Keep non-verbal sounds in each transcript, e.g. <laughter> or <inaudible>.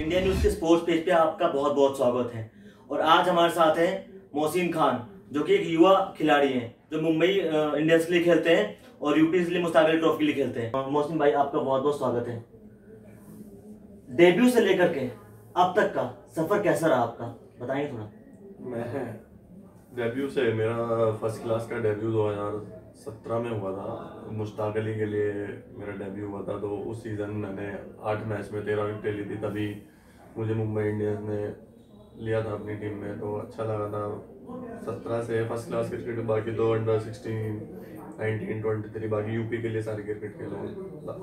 India news के sports page पे आपका बहुत बहुत स्वागत है। और आज हमारे साथ हैं मोहसिन खान, जो कि एक युवा खिलाड़ी हैं, जो मुंबई इंडियंस के लिए खेलते हैं और यूपी के लिए मुस्ताक ट्रॉफी के लिए खेलते हैं। मोहसिन भाई, आपका बहुत बहुत स्वागत है। डेब्यू से लेकर के अब तक का सफ़र कैसा रहा आपका? बताएँगे थोड़ा। मैं डेब्यू से मेरा फ़र्स्ट क्लास का डेब्यू 2017 में हुआ था। मुश्ताक अली के लिए मेरा डेब्यू हुआ था तो उस सीज़न मैंने आठ मैच में तेरह विकेट ली थी। तभी मुझे मुंबई इंडियंस ने लिया था अपनी टीम में तो अच्छा लगा था। सत्रह से फ़र्स्ट क्लास क्रिकेट बाकी दो under sixteen nineteen twenty three बाकी यूपी के लिए सारे क्रिकेट खेला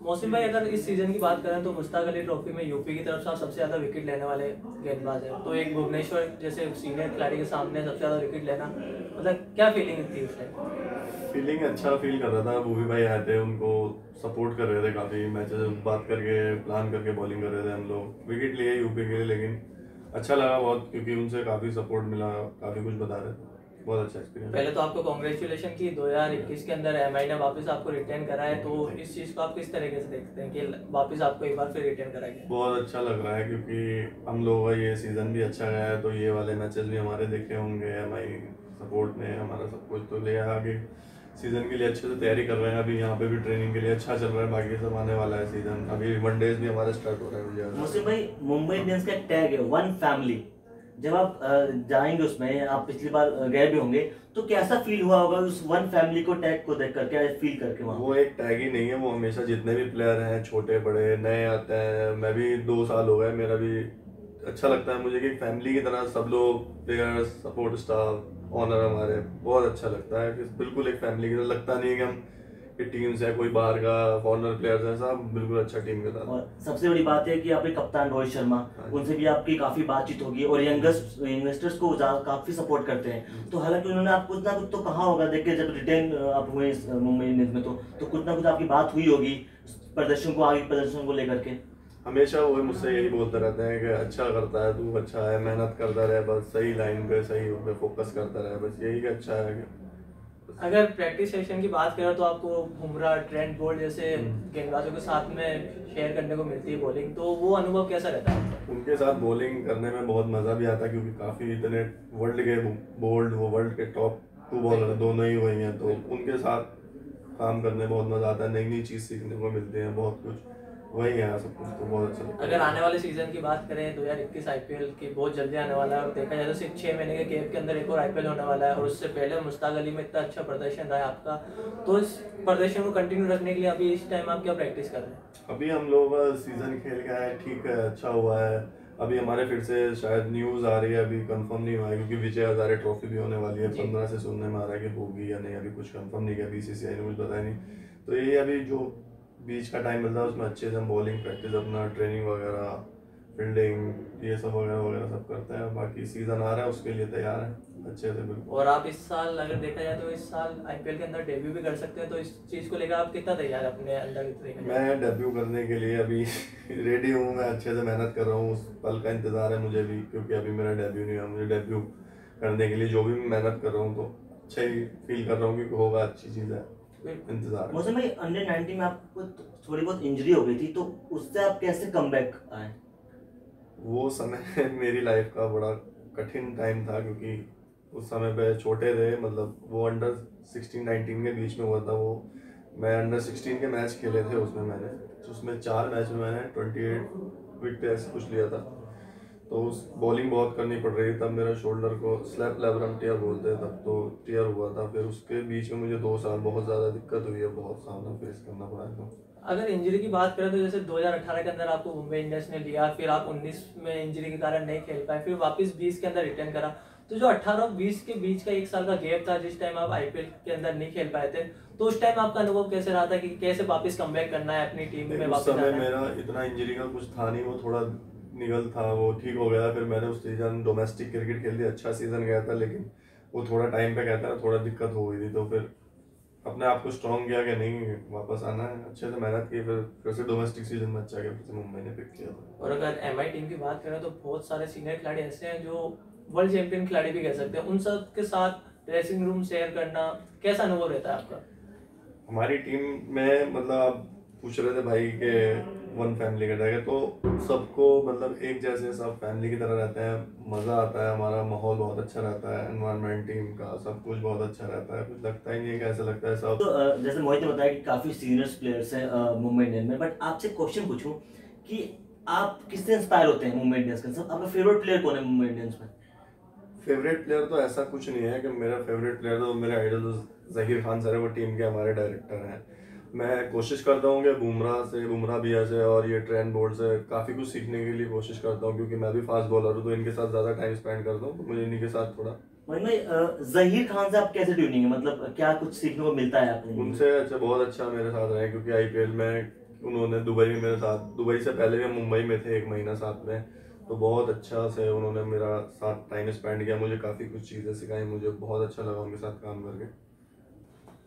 मौसम भाई, अगर इस सीज़न की बात करें तो मुश्ताक अली ट्रॉफी में यूपी की तरफ़ से आप सबसे ज़्यादा विकेट लेने वाले गेंदबाज हैं। तो एक भुवनेश्वर जैसे सीनियर खिलाड़ी के सामने सबसे ज़्यादा विकेट लेना मतलब क्या फीलिंग थी उस टाइम फीलिंग अच्छा फील कर रहा था, वो भी भाई आए थे उनको सपोर्ट कर रहे थे काफ़ी मैचेस बात करके प्लान करके बॉलिंग कर रहे थे हम लोग। विकेट लिए यूपी के लिए, लेकिन अच्छा लगा बहुत, क्योंकि उनसे काफ़ी सपोर्ट मिला, काफ़ी कुछ बता रहे। थे बहुत अच्छा एक्सपीरियंस पहले तो आपको कॉन्ग्रेचुलेशन की 2021 के अंदर एमआई ने वापस आपको रिटर्न करा है तो इस चीज़ को आप किस तरीके से देखते हैं कि वापस आपको एक बार फिर रिटर्न करा गया? बहुत अच्छा लग रहा है क्योंकि हम लोगों का ये सीज़न भी अच्छा गया है तो ये वाले मैचेस भी हमारे देखे होंगे एम सपोर्ट ने हमारा सब कुछ तो ले आगे। सीज़न के लिए अच्छे से तैयारी कर रहे हैं अभी यहाँ पे भी ट्रेनिंग के लिए अच्छा चल रहा है बाकी सब आने वाला है सीज़न अभी वनडेज भी हमारे स्टार्ट हो रहे हैं मुझसे भाई मुंबई इंडियंस का टैग है वन फैमिली जब आप जाएँगे उसमें, आप पिछली बार गए भी होंगे तो कैसा फील हुआ होगा उस वन फैमिली को टैग को देख कर क्या फील करके वहाँ? वो एक टैग ही नहीं है, वो हमेशा जितने भी प्लेयर हैं, छोटे, बड़े, नए आते हैं, मैं भी दो साल हो गए, मेरा भी अच्छा लगता है मुझे कि फैमिली की तरह सब लोग प्लेयर सपोर्ट स्टाफ ऑनर हमारे, बहुत अच्छा लगता है बिल्कुल एक फैमिली की तरह लगता नहीं है कि हम टीम्स है कोई बाहर का फॉरनर प्लेयर्स है सब बिल्कुल अच्छा टीम के साथ। और सबसे बड़ी बात है कि आपके कप्तान रोहित शर्मा हाँ उनसे भी आपकी काफ़ी बातचीत होगी और यंगस्ट यंगस्टर्स को काफ़ी सपोर्ट करते हैं। हम्म। तो हालाँकि उन्होंने आप कुछ ना कुछ तो कहा होगा देखिए जब रिटेन आप हुए मुंबई इंडियंस में तो तो कुछ ना कुछ आपकी बात हुई होगी प्रदर्शन को आगे प्रदर्शन को लेकर के। हमेशा वो मुझसे यही बोलते रहते हैं कि अच्छा करता है तू अच्छा है मेहनत करता रहे बस सही लाइन पे सही पे फोकस करता रहे बस यही अच्छा है अगर प्रैक्टिस सेशन की बात करें तो आपको बुमराह ट्रेंड बोल्ट जैसे हम्म। गेंदबाजों के साथ में शेयर करने को मिलती है बॉलिंग तो वो अनुभव कैसा रहता है उनके साथ बॉलिंग करने में बहुत मज़ा भी आता है क्योंकि काफ़ी इतने वर्ल्ड के बोल्ड वो वर्ल्ड के टॉप टू बॉलर दोनों ही हुए हैं तो उनके साथ काम करने में बहुत मज़ा आता है नई नई चीज़ सीखने को मिलती है बहुत कुछ वही है सब कुछ तो बहुत अच्छा अगर आने वाले सीज़न की बात करें 2021 आईपीएल की बहुत जल्दी आने वाला है और देखा जाए तो सिर्फ़ छह महीने के गैप के अंदर एक और आईपीएल होने वाला है और उससे पहले मुश्ताक अली में इतना अच्छा प्रदर्शन रहा है आपका तो इस प्रदर्शन को कंटिन्यू रखने के लिए अभी इस टाइम आप क्या प्रैक्टिस कर रहे हैं? अभी हम लोग सीज़न खेल के आए ठीक है अच्छा हुआ है। अभी हमारे फिर से शायद न्यूज़ आ रही है अभी कंफर्म नहीं हुआ है क्योंकि विजय हजारे ट्रॉफी भी होने वाली है। पंद्रह से सुनने में आ रहा है कि होगी या नहीं अभी कुछ कंफर्म नहीं किया बीसीसीआई ने कुछ बताया नहीं। तो ये अभी जो बीच का टाइम मिलता है उसमें अच्छे से हम बॉलिंग प्रैक्टिस अपना ट्रेनिंग वगैरह फील्डिंग ये सब वगैरह वगैरह सब करते हैं। बाकी सीज़न आ रहा है उसके लिए तैयार है अच्छे से बिल्कुल। और आप इस साल अगर देखा जाए तो इस साल आईपीएल के अंदर डेब्यू भी कर सकते हैं तो इस चीज़ को लेकर आप कितना तैयार है अपने अंदर मैं डेब्यू करने के लिए अभी <laughs> रेडी हूँ मैं अच्छे से मेहनत कर रहा हूँ उस पल का इंतज़ार है मुझे भी क्योंकि अभी मेरा डेब्यू नहीं हुआ। मुझे डेब्यू करने के लिए जो भी मैं मेहनत कर रहा हूँ तो अच्छा ही फील कर रहा हूँ कि होगा अच्छी चीज़ है। इंतज़ार मौसम भाई अंडर 19 में आपको थोड़ी बहुत इंजरी हो गई थी तो उससे आप कैसे कम आए? वो समय <laughs> मेरी लाइफ का बड़ा कठिन टाइम था क्योंकि उस समय पे छोटे थे मतलब वो अंडर 16 19 के बीच में हुआ था वो। मैं अंडर 16 के मैच खेले थे उसमें मैंने। उसमें चार मैच में मैंने 28 विकेट ऐसे कुछ लिया था। तो उस बॉलिंग बहुत करनी पड़ रही तब मेरा शोल्डर को स्लैप लेबरम टीयर बोलते हैं तब तो टीयर हुआ था। फिर उसके बीच में मुझे दो साल बहुत ज़्यादा दिक्कत हुई है बहुत सामना फेस करना पड़ा है तो। अगर इंजरी की बात करें तो जैसे 2018 के अंदर आपको मुंबई इंडियंस ने लिया फिर आप 19 में इंजरी के कारण नहीं खेल पाए फिर वापस 20 के अंदर रिटर्न करा। तो जो 18 और 20 के बीच का एक साल का गैप था जिस टाइम आप आईपीएल के अंदर नहीं खेल पाए थे तो उस टाइम आपका अनुभव कैसे रहा था कि कैसे वापस कम करना है अपनी टीम में वापस समय मेरा इतना इंजरी का कुछ था नहीं वो थोड़ा निगल था वो ठीक हो गया। फिर मैंने उस सीज़न डोमेस्टिक क्रिकेट खेल दिया अच्छा सीज़न गया था लेकिन वो थोड़ा टाइम पे कहता है थोड़ा दिक्कत हो गई थी तो फिर अपने आप को स्ट्रॉन्ग किया कि नहीं वापस आना है। अच्छे से मेहनत की फिर फिर से डोमेस्टिक सीज़न में अच्छा गया फिर से मुंबई ने पिक किया और अगर एम टीम की बात करें तो बहुत सारे सीनियर खिलाड़ी ऐसे हैं जो वर्ल्ड चैंपियन खिलाड़ी भी कह सकते हैं। उन सब के साथ ड्रेसिंग रूम शेयर करना कैसा अनुभव रहता है आपका? हमारी टीम में मतलब आप पूछ रहे थे भाई के वन फैमिली का है तो सबको मतलब एक जैसे सब फैमिली की तरह रहते हैं मज़ा आता है हमारा माहौल बहुत अच्छा रहता है एनवायरनमेंट टीम का सब कुछ बहुत अच्छा रहता है कुछ लगता ही नहीं है कि ऐसा लगता है सब। तो जैसे मोहित ने बताया कि काफ़ी सीनियर्स प्लेयर्स हैं मुंबई इंडियन में बट आपसे क्वेश्चन पूछूँ कि आप किससे इंस्पायर होते हैं मुंबई इंडियंस के? सब आपका फेवरेट प्लेयर कौन है मुंबई इंडियंस में? फेवरेट प्लेयर तो ऐसा कुछ नहीं है कि मेरा फेवरेट प्लेयर तो मेरे आइडल जहीर खान सर है वो टीम के हमारे डायरेक्टर हैं। मैं कोशिश करता हूँ कि बुमराह से बुमराह भैया से और ये ट्रेंड बोर्ड से काफ़ी कुछ सीखने के लिए कोशिश करता हूँ क्योंकि मैं भी फास्ट बॉलर हूँ तो इनके साथ ज़्यादा टाइम स्पेंड करता हूँ तो मुझे इन्हीं के साथ थोड़ा जहीर खान से आप कैसे ट्यूनिंग है? मतलब क्या कुछ सीखने को मिलता है आपको? उनसे अच्छा बहुत अच्छा मेरे साथ रहे क्योंकि आईपीएल में उन्होंने दुबई में मेरे साथ दुबई से पहले भी हम मुंबई में थे एक महीना साथ में तो बहुत अच्छा से उन्होंने मेरा साथ टाइम स्पेंड किया मुझे काफ़ी कुछ चीज़ें सिखाई मुझे बहुत अच्छा लगा उनके साथ काम करके।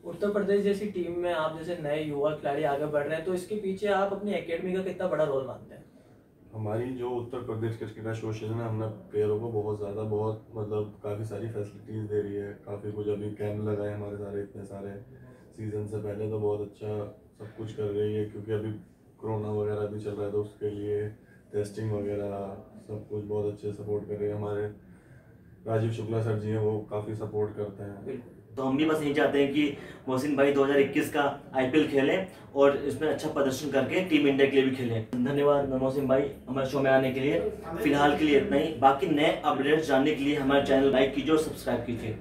उत्तर प्रदेश जैसी टीम में आप जैसे नए युवा खिलाड़ी आगे बढ़ रहे हैं तो इसके पीछे आप अपनी एकेडमी का कितना बड़ा रोल मानते हैं? हमारी जो उत्तर प्रदेश क्रिकेट एसोसिएशन है हमने प्लेयरों को बहुत ज़्यादा बहुत मतलब काफ़ी सारी फैसिलिटीज़ दे रही है। काफ़ी कुछ अभी कैंप लगाए हमारे सारे इतने सारे सीज़न से पहले तो बहुत अच्छा सब कुछ कर रही है क्योंकि अभी कोरोना वगैरह भी चल रहा है तो उसके लिए टेस्टिंग वगैरह सब कुछ बहुत अच्छे सपोर्ट कर रहे हैं हमारे। राजीव शुक्ला सर जी हैं वो काफ़ी सपोर्ट करते हैं। तो हम भी बस यही चाहते हैं कि मोहसिन भाई 2021 का आईपीएल खेलें और इसमें अच्छा प्रदर्शन करके टीम इंडिया के लिए भी खेलें। धन्यवाद मोहसिन भाई हमारे शो में आने के लिए। फ़िलहाल के लिए इतना ही। बाकी नए अपडेट्स जानने के लिए हमारे चैनल लाइक कीजिए और सब्सक्राइब कीजिए।